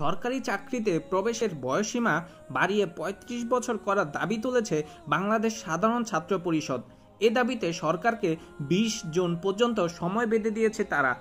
সরকারি চাকরিতে প্রবেশের বয়সীমা বাড়িয়ে ৩৫ বছর করার দাবি তুলেছে বাংলাদেশ সাধারণ ছাত্র পরিষদ। এ দাবিতে সরকারকে ২০ জুন পর্যন্ত সময় বেঁধে দিয়েছে তারা।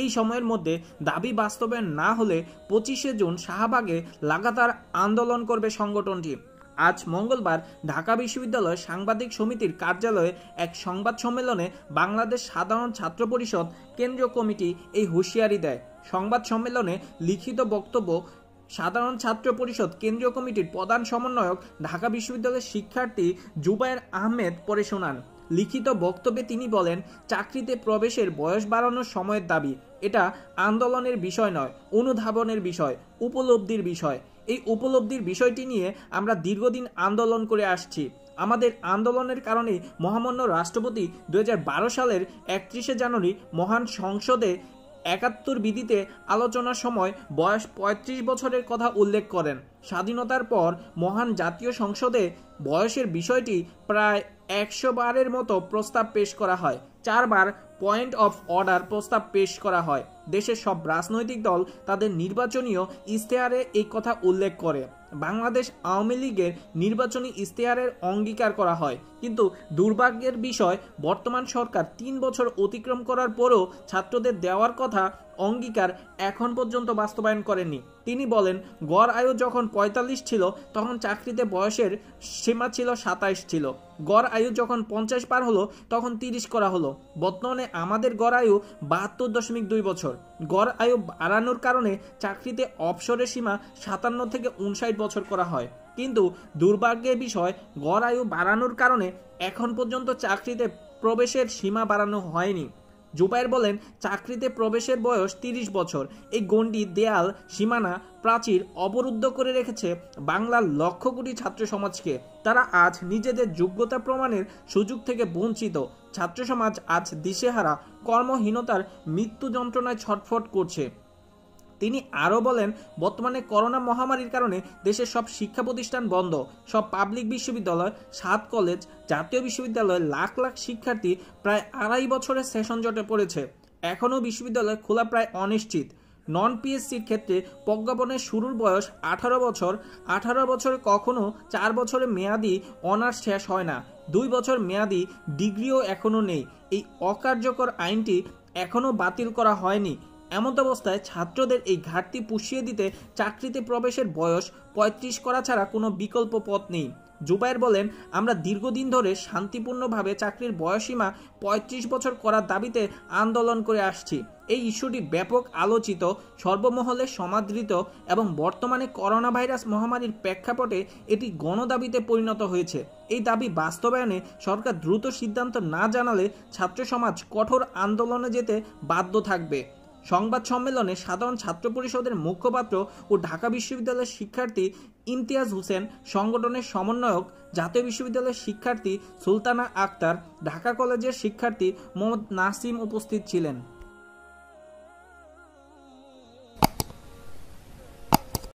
এই সময়ের মধ্যে দাবি বাস্তবায়ন না হলে পঁচিশে জুন শাহবাগে লাগাতার আন্দোলন করবে সংগঠনটি। আজ মঙ্গলবার ঢাকা বিশ্ববিদ্যালয় সাংবাদিক সমিতির কার্যালয়ে এক সংবাদ সম্মেলনে বাংলাদেশ সাধারণ ছাত্র পরিষদ কেন্দ্রীয় কমিটি এই হুঁশিয়ারি দেয়। সংবাদ সম্মেলনে লিখিত বক্তব্য সাধারণ ছাত্র পরিষদ কেন্দ্রীয় কমিটির প্রধান সমন্বয়ক ঢাকা বিশ্ববিদ্যালয়ের শিক্ষার্থী জুবায়ের আহমেদ পড়ে শোনান। লিখিত বক্তব্যে তিনি বলেন, চাকরিতে প্রবেশের বয়স বাড়ানোর সময়ের দাবি। এটা আন্দোলনের বিষয় নয়, অনুধাবনের বিষয়, উপলব্ধির বিষয়। এই উপলব্ধির বিষয়টি নিয়ে আমরা দীর্ঘদিন আন্দোলন করে আসছি। আমাদের আন্দোলনের কারণে মহামান্য রাষ্ট্রপতি দু হাজার বারো সালের একত্রিশে জানুয়ারি মহান সংসদে একাত্তর বিধিতে আলোচনার সময় বয়স ৩৫ বছরের কথা উল্লেখ করেন। স্বাধীনতার পর মহান জাতীয় সংসদে বয়সের বিষয়টি প্রায় একশো বারের মতো প্রস্তাব পেশ করা হয়। চারবার পয়েন্ট অফ অর্ডার প্রস্তাব পেশ করা হয়। দেশের সব রাজনৈতিক দল তাদের নির্বাচনীয় ইশতেহারে এই কথা উল্লেখ করে। বাংলাদেশ আওয়ামী লীগের নির্বাচনী ইশতেহারের অঙ্গীকার করা হয়। কিন্তু দুর্ভাগ্যের বিষয়, বর্তমান সরকার তিন বছর অতিক্রম করার পরও ছাত্রদের দেওয়ার কথা অঙ্গীকার এখন পর্যন্ত বাস্তবায়ন করেনি তিনি বলেন, গড় আয়ু যখন পঁয়তাল্লিশ ছিল, তখন চাকরিতে বয়সের সীমা ছিল সাতাইশ ছিল। গড় আয়ু যখন পঞ্চাশ পার হলো, তখন তিরিশ করা হলো। বর্তমানে আমাদের গড় আয়ু বাহাত্তর দশমিক দুই বছর। গড় আয়ু বাড়ানোর কারণে চাকরিতে অবসরের সীমা সাতান্ন থেকে উনষাট বছর করা হয়। কিন্তু দুর্ভাগ্যের বিষয়, গড় আয়ু বাড়ানোর কারণে এখন পর্যন্ত চাকরিতে প্রবেশের সীমা বাড়ানো হয়নি। জুবাইর বলেন, চাকরিতে প্রবেশের বয়স তিরিশ বছর। এই গণ্ডি দেয়াল সীমানা প্রাচীর অবরুদ্ধ করে রেখেছে বাংলার লক্ষ কোটি ছাত্র সমাজকে। তারা আজ নিজেদের যোগ্যতা প্রমাণের সুযোগ থেকে বঞ্চিত। ছাত্র সমাজ আজ দিশেহারা, কর্মহীনতার মৃত্যু যন্ত্রণায় ছটফট করছে। তিনি আরও বলেন, বর্তমানে করোনা মহামারীর কারণে দেশের সব শিক্ষা প্রতিষ্ঠান বন্ধ। সব পাবলিক বিশ্ববিদ্যালয়, সাত কলেজ, জাতীয় বিশ্ববিদ্যালয়ে লাখ লাখ শিক্ষার্থী প্রায় আড়াই বছরের সেশন জটে পড়েছে। এখনও বিশ্ববিদ্যালয় খোলা প্রায় অনিশ্চিত। নন পিএসসির ক্ষেত্রে প্রজ্ঞাপনের শুরুর বয়স আঠারো বছর। আঠারো বছরে কখনো চার বছরের মেয়াদি অনার্স শেষ হয় না। দুই বছর মেয়াদি ডিগ্রিও এখনও নেই। এই অকার্যকর আইনটি এখনও বাতিল করা হয়নি। এমত অবস্থায় ছাত্রদের এই ঘাটতি পুষিয়ে দিতে চাকরিতে প্রবেশের বয়স ৩৫ করা ছাড়া কোনো বিকল্প পথ নেই। জুবাইর বলেন, আমরা দীর্ঘদিন ধরে শান্তিপূর্ণভাবে চাকরির বয়সীমা ৩৫ বছর করার দাবিতে আন্দোলন করে আসছি। এই ইস্যুটি ব্যাপক আলোচিত, সর্বমহলে সমাদৃত এবং বর্তমানে করোনা ভাইরাস মহামারীর প্রেক্ষাপটে এটি গণদাবিতে পরিণত হয়েছে। এই দাবি বাস্তবায়নে সরকার দ্রুত সিদ্ধান্ত না জানালে ছাত্র সমাজ কঠোর আন্দোলনে যেতে বাধ্য থাকবে। সংবাদ সম্মেলনে সাধারণ ছাত্র পরিষদের মুখপাত্র ও ঢাকা বিশ্ববিদ্যালয়ের শিক্ষার্থী ইমতিয়াজ হোসেন, সংগঠনের সমন্বয়ক, জাতীয় বিশ্ববিদ্যালয়ের শিক্ষার্থী সুলতানা আক্তার, ঢাকা কলেজের শিক্ষার্থী মোহাম্মদ নাসিম উপস্থিত ছিলেন।